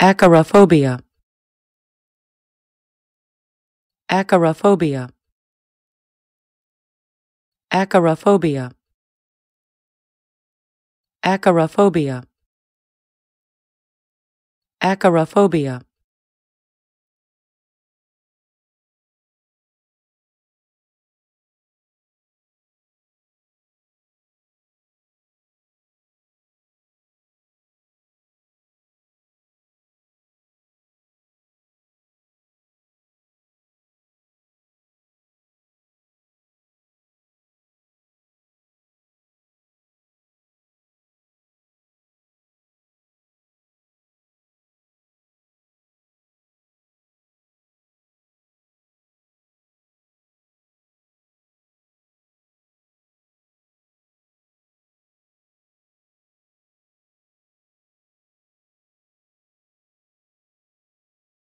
Acrophobia. Acrophobia. Acrophobia. Acrophobia. Acrophobia.